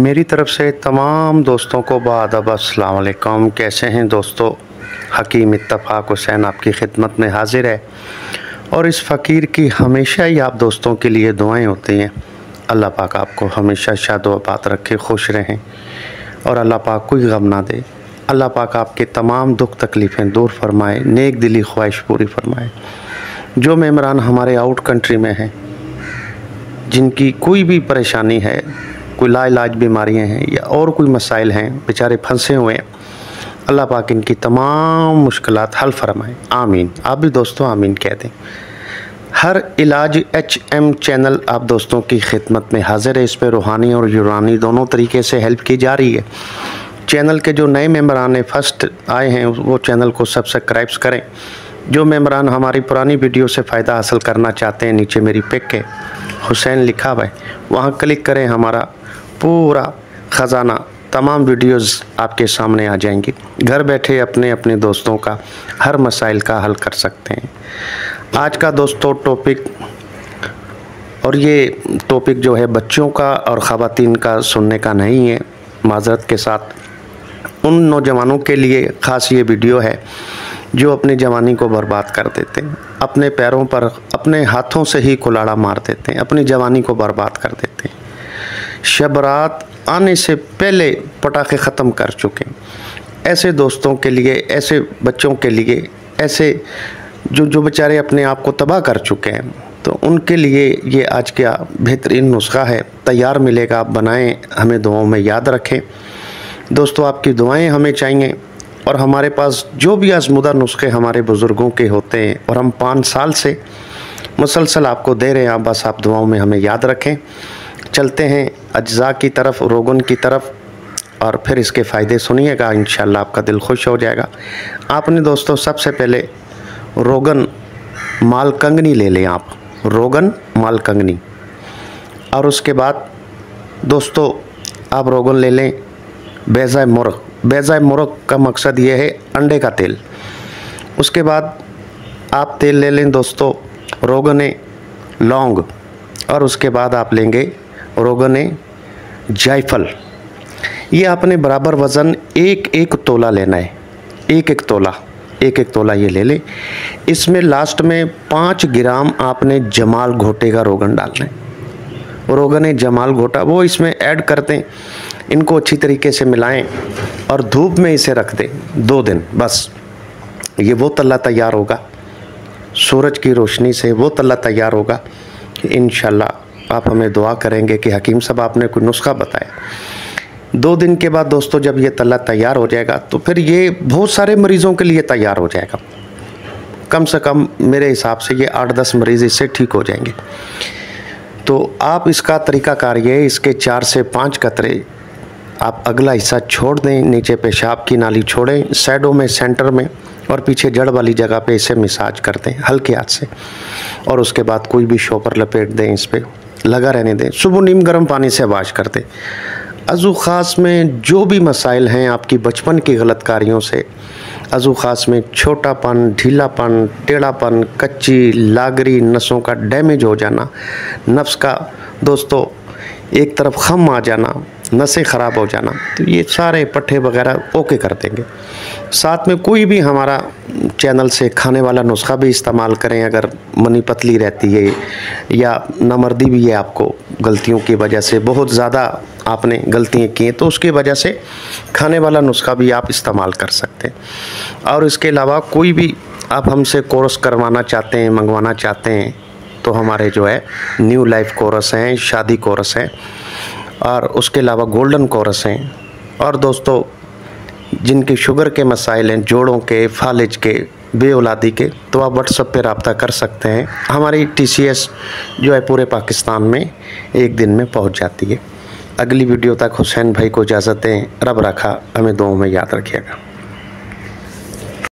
मेरी तरफ़ से तमाम दोस्तों को बादब अस्सलाम वालेकुम। कैसे हैं दोस्तों? हकीम इत्तफाक हुसैन आपकी खिदमत में हाजिर है। और इस फ़कीर की हमेशा ही आप दोस्तों के लिए दुआएँ होती हैं। अल्लाह पाक आपको हमेशा शाद बात रखे, खुश रहें। और अल्लाह पाक कोई गम ना दे। अल्लाह पाक आपके तमाम दुख तकलीफ़ें दूर फरमाए, नेक दिली ख्वाहिश पूरी फरमाए। जो मेमरान हमारे आउट कंट्री में हैं, जिनकी कोई भी परेशानी है कोई लाइलाज बीमारियाँ हैं या और कोई मसाइल हैं, बेचारे फंसे हुए हैं। अल्लाह पाक इनकी तमाम मुश्किल हल फरमाए। आमीन। आप भी दोस्तों आमीन कह दें। हर इलाज एच एम चैनल आप दोस्तों की खिदमत में हाजिर है। इस पर रूहानी और यूरानी दोनों तरीके से हेल्प की जा रही है। चैनल के जो नए मेम्बरान फ़र्स्ट आए हैं, वो चैनल को सब्सक्राइब्स करें। जो मेम्बरान हमारी पुरानी वीडियो से फ़ायदा हासिल करना चाहते हैं, नीचे मेरी पिक है, हुसैन लिखा हुआ है, वहाँ क्लिक करें हमारा पूरा ख़जाना, तमाम वीडियोस आपके सामने आ जाएँगी। घर बैठे अपने अपने दोस्तों का हर मसाइल का हल कर सकते हैं। आज का दोस्तों टॉपिक और ये टॉपिक जो है बच्चों का और ख़वातीन का सुनने का नहीं है, माजरत के साथ। उन नौजवानों के लिए ख़ास ये वीडियो है जो अपनी जवानी को बर्बाद कर देते हैं। अपने पैरों पर, अपने हाथों से ही कुलाड़ा मार देते हैं, अपनी जवानी को बर्बाद कर देते हैं। शब रात आने से पहले पटाखे ख़त्म कर चुके ऐसे दोस्तों के लिए, ऐसे बच्चों के लिए, ऐसे जो जो बेचारे अपने आप को तबाह कर चुके हैं तो उनके लिए ये आज का बेहतरीन नुस्खा है। तैयार मिलेगा, आप बनाएँ, हमें दुआओं में याद रखें। दोस्तों, आपकी दुआएँ हमें चाहिए और हमारे पास जो भी आजमुदा नुस्खे हमारे बुज़ुर्गों के होते हैं और हम पाँच साल से मुसलसल आपको दे रहे हैं, आप बस आप दुआओं में हमें याद रखें। चलते हैं अज्जा की तरफ़, रोगन की तरफ़, और फिर इसके फ़ायदे सुनिएगा इन आपका दिल खुश हो जाएगा। आपने दोस्तों, सबसे पहले रोगन मालकंगनी ले लें आप। रोगन मालकंगनी। और उसके बाद दोस्तों, आप रोगन ले लें बेज़ा मुर्ग बेज़ा मुर्ग का मकसद ये है अंडे का तेल। उसके बाद आप तेल ले लें दोस्तों, रोगन लौंग। और उसके बाद आप लेंगे रोगन जायफल। ये आपने बराबर वज़न एक एक तोला लेना है। एक एक तोला, एक एक तोला ये ले लें। इसमें लास्ट में पाँच ग्राम आपने जमाल घोटे का रोगन डालना है। रोगन है जमाल घोटा, वो इसमें ऐड कर दें, इनको अच्छी तरीके से मिलाएँ और धूप में इसे रख दें दो दिन, बस। ये वो तल्ला तैयार होगा। सूरज की रोशनी से वो तल्ला तैयार होगा। इन आप हमें दुआ करेंगे कि हकीम साहब आपने कोई नुस्खा बताया। दो दिन के बाद दोस्तों जब ये तला तैयार हो जाएगा तो फिर ये बहुत सारे मरीज़ों के लिए तैयार हो जाएगा। कम से कम मेरे हिसाब से ये आठ दस मरीज़ इससे ठीक हो जाएँगे। तो आप इसका तरीक़ाकार ये, इसके चार से पाँच कतरे आप अगला हिस्सा छोड़ दें, नीचे पेशाब की नाली छोड़ें, साइडों में, सेंटर में, और पीछे जड़ वाली जगह पे इसे मिसाज कर दें, हल्के हाथ से। और उसके बाद कोई भी शोपर लपेट दें इस पर लगा रहने दें। सुबह नीम गर्म पानी से वाश कर दें अज़ू ख़ास में जो भी मसाइल हैं आपकी बचपन की गलत कारियों से, अज़ू ख़ास में छोटापन, ढीलापन, टेढ़ापन, कच्ची, लागरी नसों का डैमेज हो जाना, नफ्स का। दोस्तों एक तरफ़ खम आ जाना, नसें ख़राब हो जाना तो ये सारे पट्टे वगैरह ओके कर देंगे। साथ में कोई भी हमारा चैनल से खाने वाला नुस्खा भी इस्तेमाल करें, अगर मनी पतली रहती है या नमर्दी भी है आपको गलतियों की वजह से, बहुत ज़्यादा आपने गलतियाँ की हैं तो उसकी वजह से खाने वाला नुस्खा भी आप इस्तेमाल कर सकते हैं। और इसके अलावा कोई भी आप हमसे कोर्स करवाना चाहते हैं, मंगवाना चाहते हैं तो हमारे जो है न्यू लाइफ कोर्स हैं, शादी कोरस हैं, और उसके अलावा गोल्डन कोरस हैं। और दोस्तों, जिनके शुगर के मसाइल हैं, जोड़ों के फालिज के बे औलादी के तो आप व्हाट्सएप पे रबता कर सकते हैं। हमारी टीसीएस जो है पूरे पाकिस्तान में एक दिन में पहुँच जाती है। अगली वीडियो तक हुसैन भाई को इजाज़त दें। रब रखा, हमें दो में याद रखिएगा।